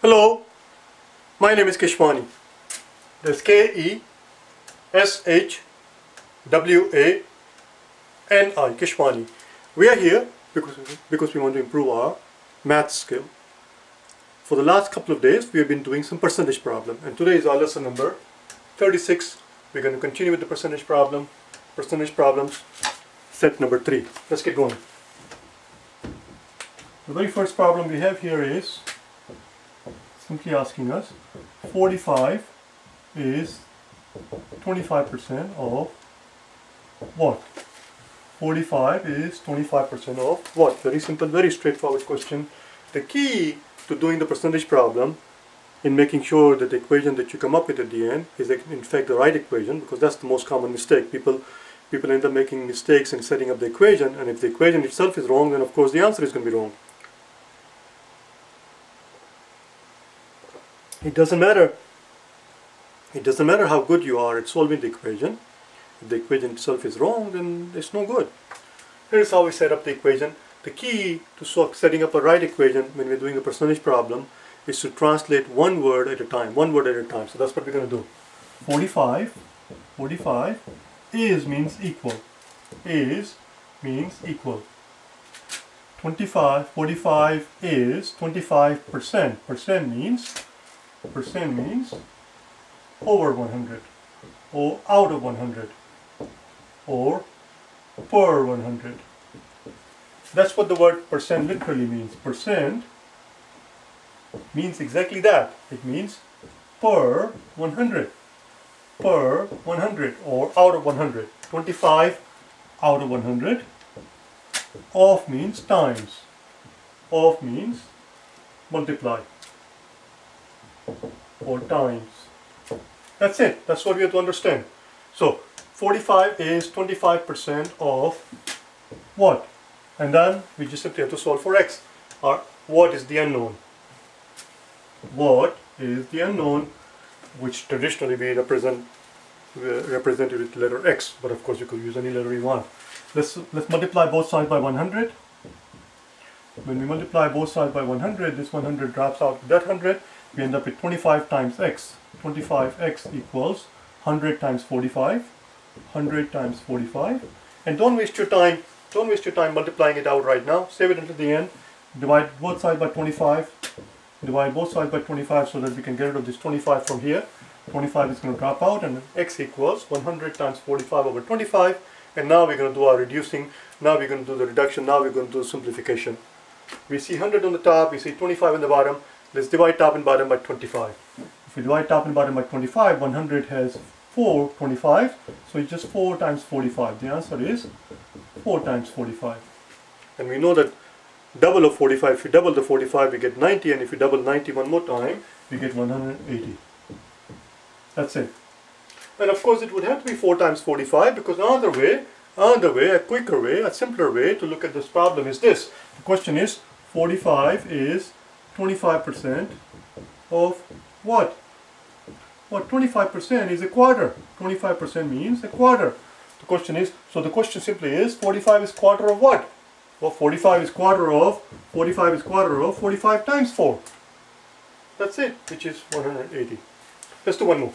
Hello, my name is Keshwani. That's K-E-S-H-W-A-N-I, Keshwani. We are here because, because we want to improve our math skill. For the last couple of days, we have been doing some percentage problem. And today is our lesson number 36. We're going to continue with the percentage problem, percentage problems, set number 3. Let's get going. The very first problem we have here is simply asking us 45 is 25% of what? 45 is 25% of what? Very simple, very straightforward question. The key to doing the percentage problem in making sure that the equation that you come up with at the end is in fact the right equation because that's the most common mistake. People people end up making mistakes in setting up the equation and if the equation itself is wrong then of course the answer is going to be wrong. It doesn't matter. It doesn't matter how good you are at solving the equation. If the equation itself is wrong, then it's no good. Here's how we set up the equation. The key to setting up a right equation when we're doing a percentage problem is to translate one word at a time, one word at a time. So that's what we're going to do. 45, 45 is means equal. Is means equal. 25, 45 is 25%. Percent means percent means over 100 or out of 100 or per 100 that's what the word percent literally means. Percent means exactly that. It means per 100 per 100 or out of 100 25 out of 100 of means times. Of means multiply or times. That's it. That's what we have to understand. So 45 is 25% of what? And then we just simply have to solve for x. Or what is the unknown? What is the unknown which traditionally we represent represented with letter x, but of course you could use any letter you want. Let's let's multiply both sides by 100. When we multiply both sides by 100, this 100 drops out that 100, we end up with 25 times x. 25x equals 100 times 45. 100 times 45. And don't waste your time, don't waste your time multiplying it out right now. Save it until the end. Divide both sides by 25. Divide both sides by 25 so that we can get rid of this 25 from here. 25 is going to drop out and x equals 100 times 45 over 25 and now we're going to do our reducing now we're going to do the reduction now we're going to do simplification we see 100 on the top we see 25 on the bottom Let's divide top and bottom by 25. If we divide top and bottom by 25, 100 has 4 25, so it's just 4 times 45. The answer is 4 times 45. And we know that double of 45, if you double the 45, we get 90, and if you double 90 one more time, we get 180. That's it. And of course it would have to be 4 times 45 because another way, another way, a quicker way, a simpler way to look at this problem is this. The question is 45 is 25% of what? What 25% is a quarter. 25% means a quarter. The question is, so the question simply is 45 is quarter of what? Well 45 is quarter of, 45 is quarter of 45 times 4. That's it, which is 180. Let's do one more.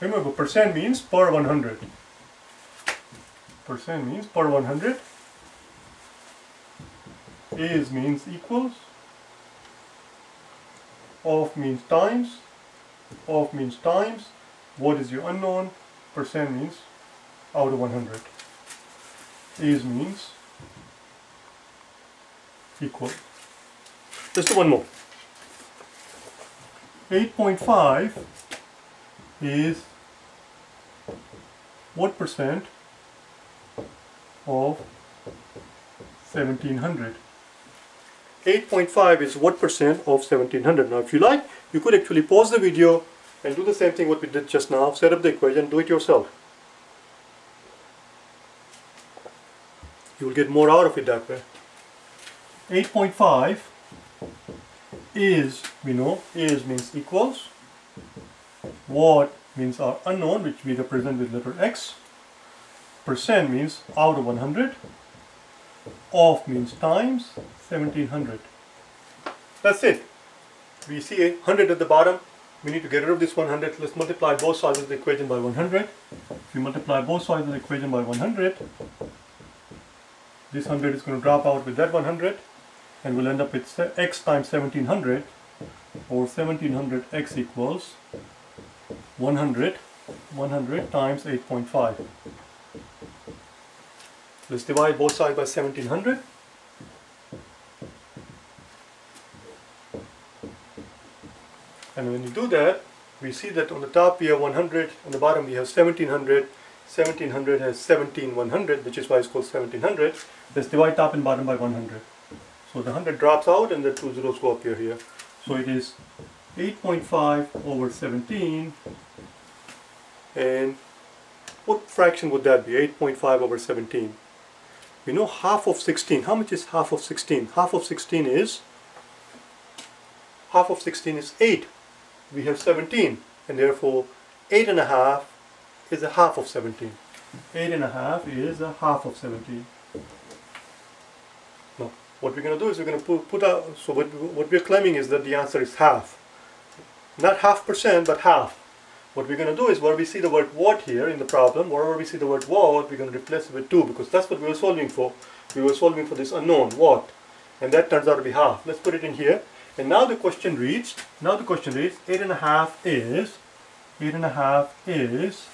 Remember, percent means per 100 percent means per 100 is means equals. Of means times. Of means times. What is your unknown? Percent means out of 100 is means equal. Do one more. 8.5 is what percent of 1700. 8.5 is what percent of 1700. Now if you like, you could actually pause the video and do the same thing what we did just now, set up the equation, do it yourself. You will get more out of it that way. 8.5 is, we know, is means equals. What means our unknown, which we represent with letter x percent means out of 100 off means times 1700. That's it. We see 100 at the bottom. We need to get rid of this 100. Let's multiply both sides of the equation by 100. If we multiply both sides of the equation by 100, this 100 is going to drop out with that 100 and we'll end up with x times 1700 or 1700x equals 100 100 times 8.5 let's divide both sides by 1700 and when you do that we see that on the top we have 100 on the bottom we have 1700 1700 has 17 100 which is why it's called 1700 let's divide top and bottom by 100 so the 100 drops out and the two zeros go up here here. So it is 8.5 over 17 and what fraction would that be? 8.5 over 17 we know half of 16 how much is half of 16 half of 16 is? Half of 16 is 8 we have 17 and therefore 8 and a half is a half of 17 8 and a half is a half of 17 now what we're going to do is we're going to put, put out so what, what we're claiming is that the answer is half. Not half percent but half what we're going to do is where we see the word what here in the problem wherever we see the word what we're going to replace it with 2 because that's what we were solving for. We were solving for this unknown what and that turns out to be half. Let's put it in here. And now the question reads now the question reads eight and a half is eight and a half is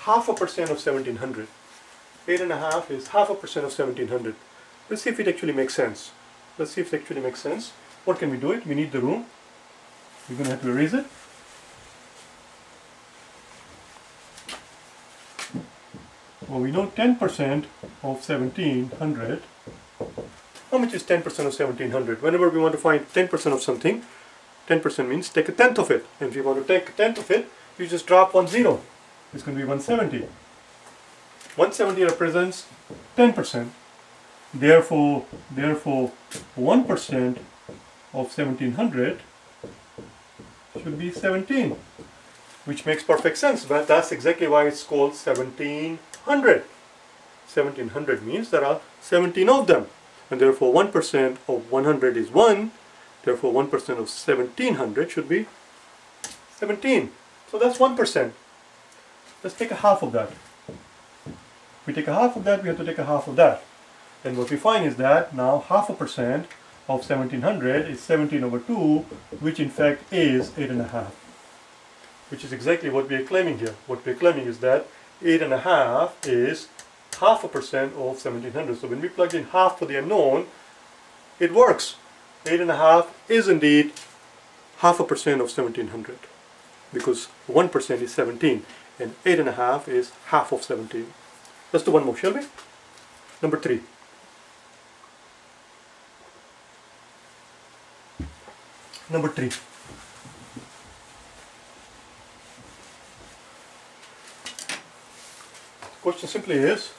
half a percent of 1700 eight and a half is half a percent of 1700 let's see if it actually makes sense. Let's see if it actually makes sense. What can we do? It? We need the room. We're going to have to erase it. Well, we know 10% of 1700. How much is 10% of 1700? Whenever we want to find 10% of something, 10% means take a tenth of it. And if you want to take a tenth of it, you just drop one zero. It's going to be 170. 170 represents 10%. Therefore, therefore 1% of 1700 should be 17 which makes perfect sense. But that's exactly why it's called 1700 1700 means there are 17 of them and therefore 1% of 100 is 1 therefore 1% of 1700 should be 17 so that's 1% let's take a half of that. If we take a half of that we have to take a half of that. And what we find is that now half a percent of 1700 is 17 over 2 which in fact is 8.5 which is exactly what we are claiming here. What we are claiming is that 8.5 is half a percent of 1700. So when we plug in half for the unknown it works. 8.5 is indeed half a percent of 1700 because 1% is 17 and 8.5 is half of 17. Let's do one more, shall we? Number 3. Number three. Question simply is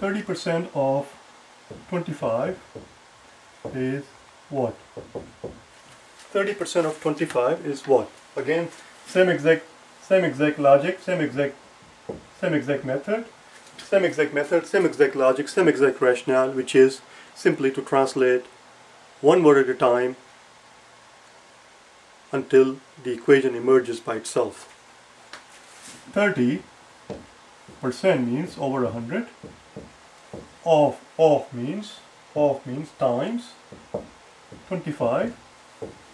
30% of 25 is what? 30% of 25 is what? Again, same exact same exact logic, same exact same exact method, same exact method, same exact logic, same exact rationale, which is simply to translate one word at a time until the equation emerges by itself. 30 percent means over 100 of of means of means times 25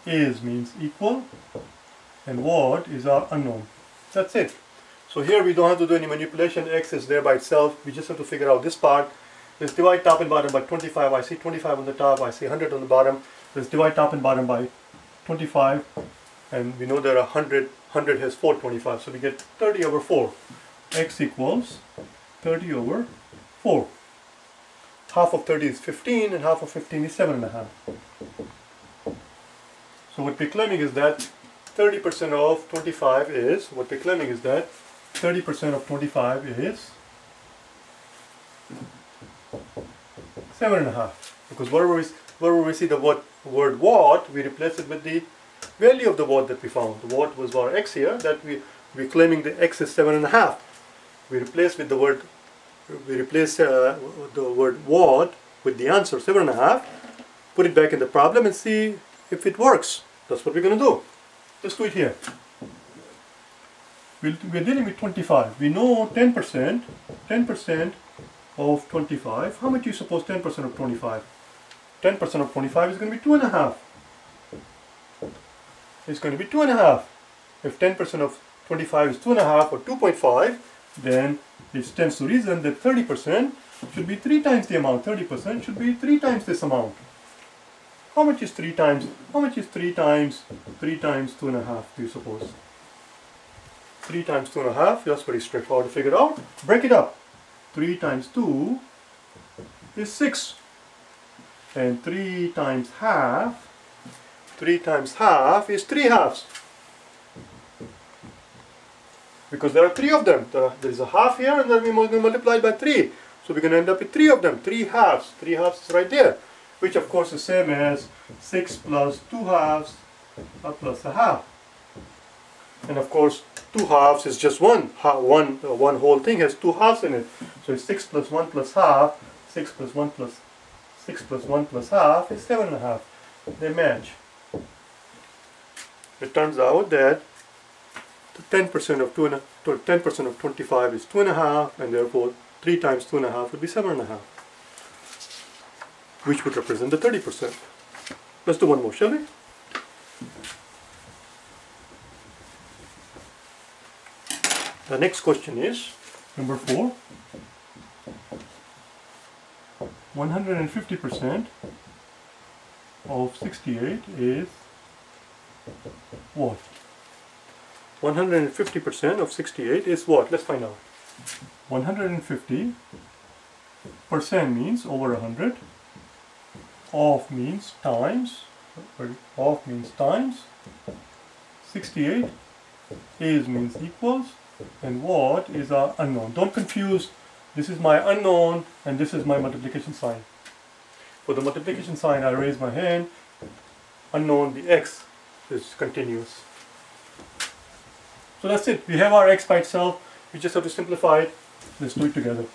is means equal. And what is our unknown? That's it. So here we don't have to do any manipulation. X is there by itself. We just have to figure out this part Let's divide top and bottom by 25. I see 25 on the top, I see 100 on the bottom. Let's divide top and bottom by 25. And we know there are 100, 100 has 425. So we get 30 over 4. x equals 30 over 4. Half of 30 is 15 and half of 15 is 7.5. So what we're claiming is that 30% of 25 is, what we're claiming is that 30% of 25 is seven and a half. Because wherever we, we see the word, word what we replace it with the value of the what that we found. The what was our x here that we we're claiming the x is seven and a half. We replace with the word we replace uh, the word what with the answer seven and a half put it back in the problem and see if it works. That's what we're going to do. Let's do it here. We we're dealing with 25 we know 10% 10% of 25 how much do you suppose 10% of 25 10% of 25 is going to be two and a half it's going to be two and a half if 10% of 25 is two and a half or 2.5 then it stands to reason that 30% should be three times the amount. 30% should be three times this amount. How much is three times? How much is three times? Three times two and a half, do you suppose? Three times two and a half, that's very straightforward to figure out. Break it up. Three times two is six. And three times half, three times half is three halves because there are three of them. there is a half here and then we multiply by three. So we're going to end up with three of them, three halves. Three halves is right there, which of course is the same as 6 plus 2 halves plus a half. And of course, 2 halves is just one. one, uh, one whole thing has two halves in it. So it's 6 plus 1 plus half. 6 plus 1 plus 6 plus 1 plus half is 7 and a half. They match. It turns out that 10% of 2 and 10% of 25 is 2.5 and, and therefore 3 times 2.5 would be 7.5 which would represent the 30%. Let's do one more, shall we? The next question is number 4. 150% of 68 is what? 150% of 68 is what? Let's find out. 150 percent means over 100 of means times of means times 68 is means equals and what is our unknown don't confuse this is my unknown and this is my multiplication sign for the multiplication sign I raise my hand unknown the x is continuous so that's it. We have our x by itself. We just have to simplify it. Let's do it together.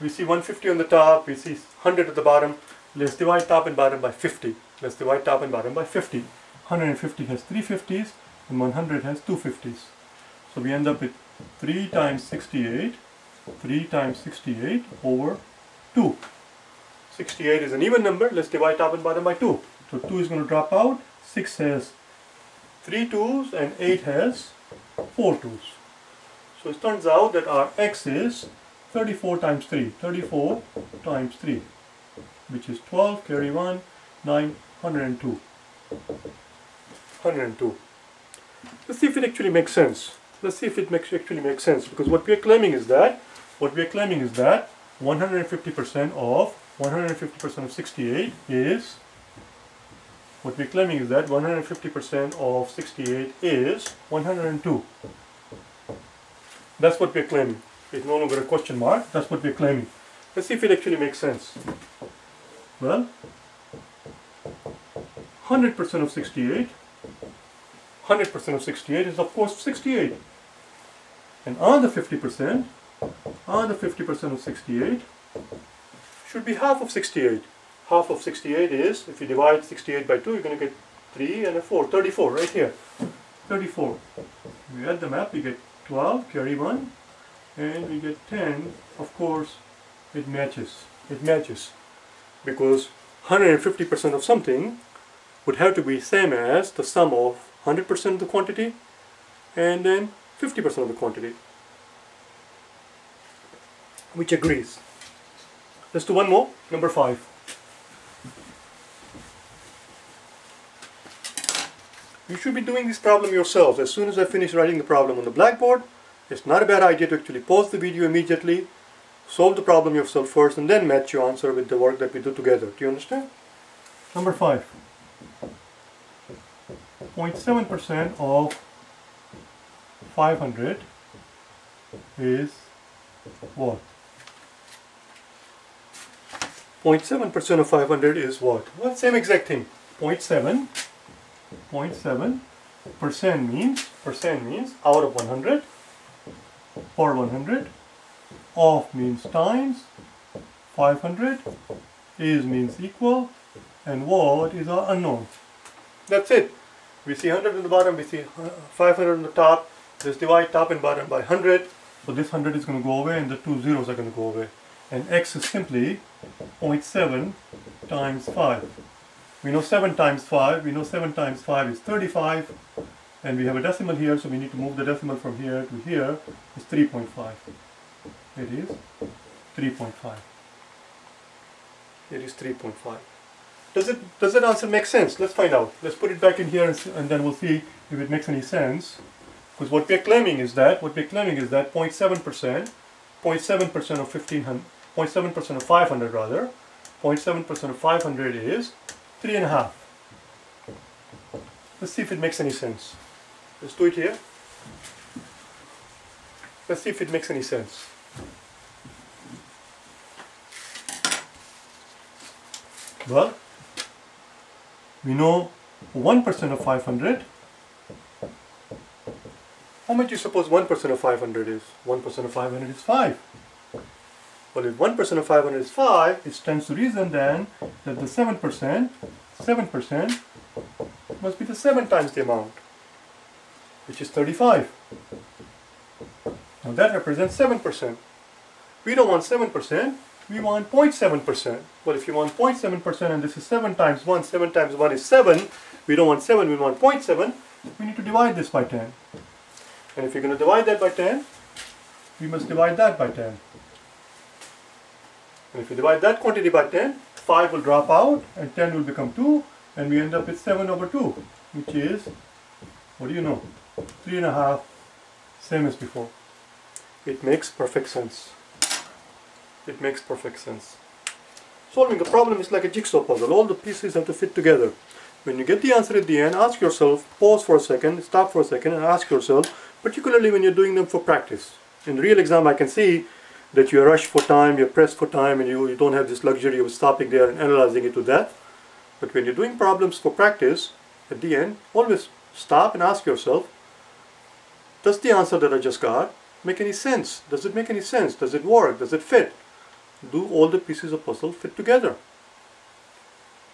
We see 150 on the top, we see 100 at the bottom. Let's divide top and bottom by 50. Let's divide top and bottom by 50. 150 has 3 50s and 100 has 2 50s. So we end up with 3 times 68, 3 times 68 over 2. 68 is an even number, let's divide top and bottom by 2. So 2 is going to drop out, 6 has 3 2's and 8 has 4 2's. So it turns out that our x is 34 times 3, 34 times 3, which is 12, carry 1, 9, 102. 102. Let's see if it actually makes sense. Let's see if it makes actually makes sense because what we are claiming is that what we are claiming is that 150% of 150% of 68 is what we're claiming is that 150% of 68 is 102. That's what we're claiming. It's no longer a question mark. That's what we're claiming. Let's see if it actually makes sense. Well, 100% of 68, 100% of 68 is of course 68. And on the 50%, on the 50% of 68 should be half of 68 half of 68 is, if you divide 68 by 2, you're going to get 3 and a 4, 34 right here. 34. We add them up, we get 12, carry 1, and we get 10. Of course, it matches. It matches. Because 150% of something would have to be same as the sum of 100% of the quantity and then 50% of the quantity. Which agrees. Let's do one more, number 5. You should be doing this problem yourselves. As soon as I finish writing the problem on the blackboard, it's not a bad idea to actually pause the video immediately, solve the problem yourself first, and then match your answer with the work that we do together. Do you understand? Number 5. 0.7% of 500 is what? 0.7% of 500 is what? Well, same exact thing. 0.7 0.7 percent means, percent means out of 100, for 100, of means times, 500, is means equal, and what is our unknown. That's it. We see 100 in the bottom, we see uh, 500 on the top. Let's divide top and bottom by 100. So this 100 is going to go away and the two zeros are going to go away. And x is simply 0.7 times 5. We know 7 times 5, we know 7 times 5 is 35. And we have a decimal here, so we need to move the decimal from here to here. It's 3.5. It is 3.5. It is 3.5. Does it does that answer make sense? Let's find out. Let's put it back in here and, and then we'll see if it makes any sense. Because what we're claiming is that what we're claiming is that 0.7 percent, 0.7 percent of 1500, 0.7 percent of 500 rather, 0.7 percent of 500 is three and a half. Let's see if it makes any sense. Let's do it here. Let's see if it makes any sense. Well, we know 1% of 500. How much do you suppose 1% of 500 is? 1% of 500 is 5. Well, if 1% of 500 is 5, it stands to reason then that the 7%, 7% must be the 7 times the amount, which is 35. Now that represents 7%. We don't want 7%, we want 0.7%. Well, if you want 0.7% and this is 7 times 1, 7 times 1 is 7, we don't want 7, we want 0.7, we need to divide this by 10. And if you're going to divide that by 10, we must divide that by 10. And if you divide that quantity by 10, 5 will drop out and 10 will become 2 and we end up with 7 over 2 which is, what do you know, 3.5, same as before. It makes perfect sense. It makes perfect sense. Solving a problem is like a jigsaw puzzle. All the pieces have to fit together. When you get the answer at the end, ask yourself, pause for a second, stop for a second and ask yourself, particularly when you're doing them for practice. In real exam I can see that you're rushed for time, you're pressed for time and you, you don't have this luxury of stopping there and analyzing it to death. But when you're doing problems for practice, at the end, always stop and ask yourself, does the answer that I just got make any sense? Does it make any sense? Does it work? Does it fit? Do all the pieces of puzzle fit together?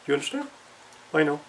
You understand? I know.